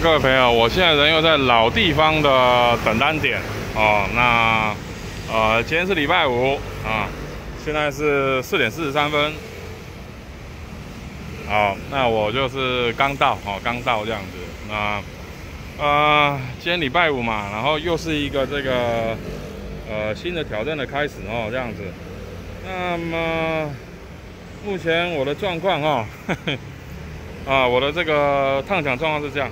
各位朋友，我现在人又在老地方的等单点哦。那呃，今天是礼拜五啊，现在是四点四十三分。好，那我就是刚到哦，刚到这样子。那呃，今天礼拜五嘛，然后又是一个这个呃新的挑战的开始哦，这样子。那么目前我的状况哦，啊，我的这个烫奖状况是这样。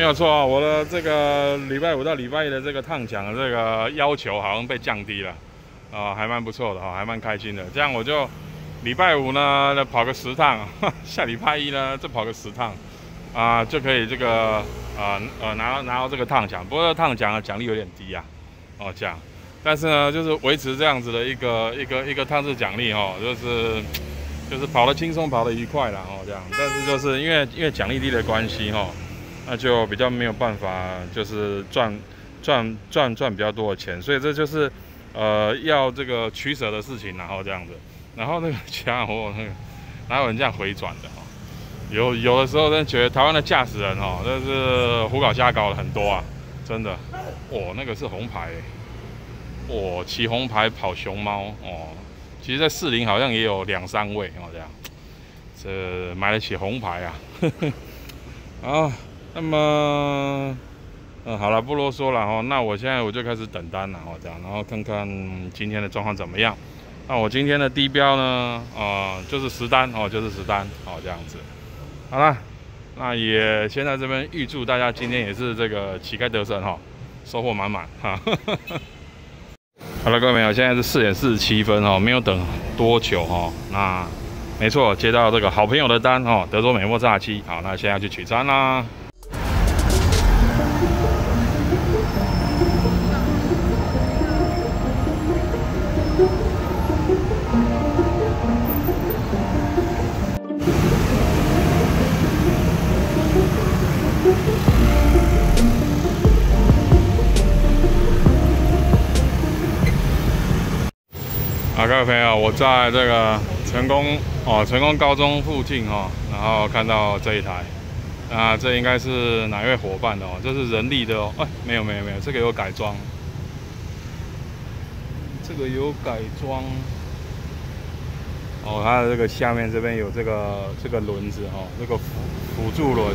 没有错啊，我的这个礼拜五到礼拜一的这个烫奖的这个要求好像被降低了，啊，还蛮不错的哈，还蛮开心的。这样我就礼拜五呢跑个十趟，下礼拜一呢再跑个十趟，啊，就可以这个啊呃拿拿到这个烫奖。不过烫奖的奖励有点低呀，哦这样，但是呢就是维持这样子的一个一个一个烫制奖励哦，就是就是跑得轻松，跑得愉快了哦这样。但是就是因为因为奖励低的关系哈。那就比较没有办法，就是赚赚赚赚比较多的钱，所以这就是呃要这个取舍的事情，然后这样子，然后那个家伙那个哪有人这样回转的哈？有有的时候真觉得台湾的驾驶人哦，真是胡搞瞎搞了很多啊，真的。哦，那个是红牌，哦，骑红牌跑熊猫哦，其实在四零好像也有两三位哦这样，这买得起红牌啊，啊。那么，嗯，好了，不啰嗦了哈。那我现在我就开始等单了哦，这样，然后看看今天的状况怎么样。那我今天的低标呢，啊，就是十单哦，就是十单哦，这样子。好了，那也先在这边预祝大家今天也是这个旗开得胜哈，收获满满哈。好了，各位朋友，现在是四点四十七分哦，没有等多久哈。那没错，接到这个好朋友的单哦，德州美墨炸鸡。好，那现在去取餐啦。啊，各位朋友，我在这个成功哦，成功高中附近哦，然后看到这一台，啊，这应该是哪一位伙伴的哦？这是人力的哦，哎，没有没有没有，这个有改装，这个有改装，哦，它的这个下面这边有这个这个轮子哦，这个辅辅助轮，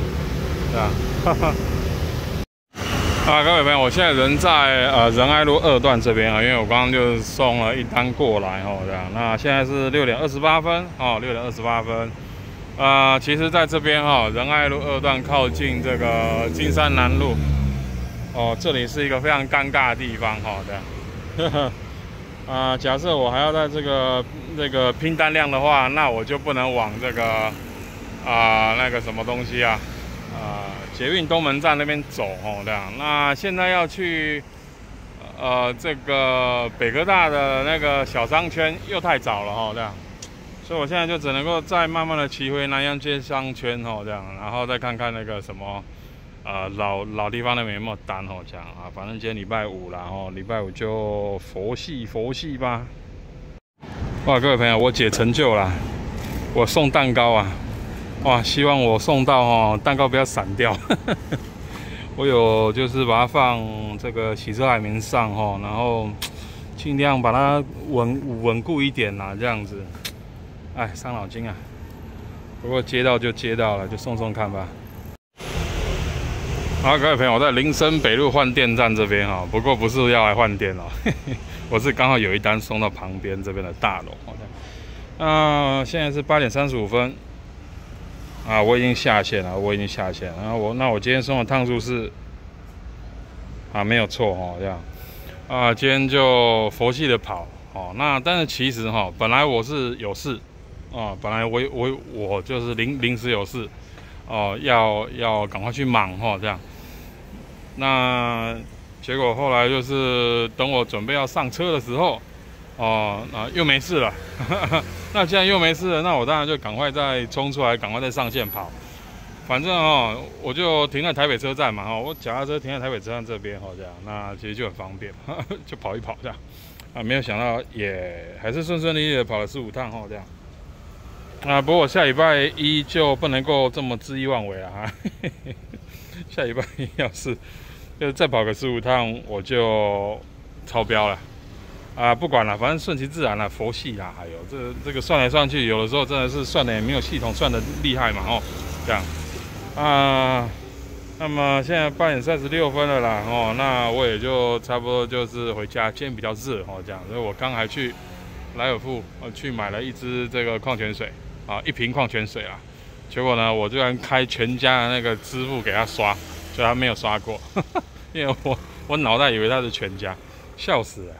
对吧？哈哈。啊，各位朋友，我现在人在呃仁爱路二段这边啊，因为我刚刚就送了一单过来哦，这样。那现在是六点二十八分哦，六点二十八分。啊，其实在这边哈，仁爱路二段靠近这个金山南路哦，这里是一个非常尴尬的地方哈，这样。啊，假设我还要在这个这个拼单量的话，那我就不能往这个啊那个什么东西啊啊。捷运东门站那边走哦，这样。那现在要去，呃，这个北科大的那个小商圈又太早了哦，这样。所以我现在就只能够再慢慢的骑回南洋街商圈哦，这样，然后再看看那个什么，呃，老老地方那边有没有单哦，这样啊。反正今天礼拜五了哦，礼拜五就佛系佛系吧。哇，各位朋友，我姐成就了，我送蛋糕啊。哇，希望我送到哦，蛋糕不要散掉。我有就是把它放这个洗车海绵上哈，然后尽量把它稳稳固一点呐，这样子。哎，伤脑筋啊。不过接到就接到了，就送送看吧。好，各位朋友，我在林森北路换电站这边哈，不过不是要来换电哦，我是刚好有一单送到旁边这边的大楼。那现在是八点三十五分。啊，我已经下线了，我已经下线。然后我，那我今天送的趟数是啊，没有错哦，这样啊，今天就佛系的跑哦。那但是其实哈，本来我是有事啊，本来我我我就是临临时有事哦，要要赶快去忙哈，这样。那结果后来就是等我准备要上车的时候。哦，那又没事了。那既然又没事了，那我当然就赶快再冲出来，赶快再上线跑。反正哦，我就停在台北车站嘛，哈，我脚踏车停在台北车站这边，哈，这样，那其实就很方便，就跑一跑这样。啊，没有想到也还是顺顺利利的跑了十五趟，哈，这样。啊，不过我下礼拜一就不能够这么恣意妄为了哈。下礼拜一要是就再跑个十五趟，我就超标了。啊，不管了，反正顺其自然了，佛系啦。还有这这个算来算去，有的时候真的是算的也没有系统算的厉害嘛，哦，这样啊。那么现在八点三十六分了啦，哦，那我也就差不多就是回家。今天比较热哦，这样，所以我刚还去莱尔富，呃，去买了一支这个矿泉水啊，一瓶矿泉水啦。结果呢，我居然开全家的那个支付给他刷，所以他没有刷过，因为我我脑袋以为他是全家，笑死了。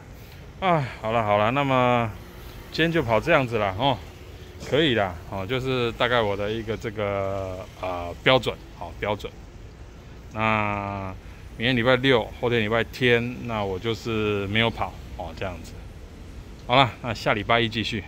啊，好了好了，那么今天就跑这样子了哦，可以的哦，就是大概我的一个这个呃标准，好标准。那明天礼拜六，后天礼拜天，那我就是没有跑哦，这样子。好了，那下礼拜一继续。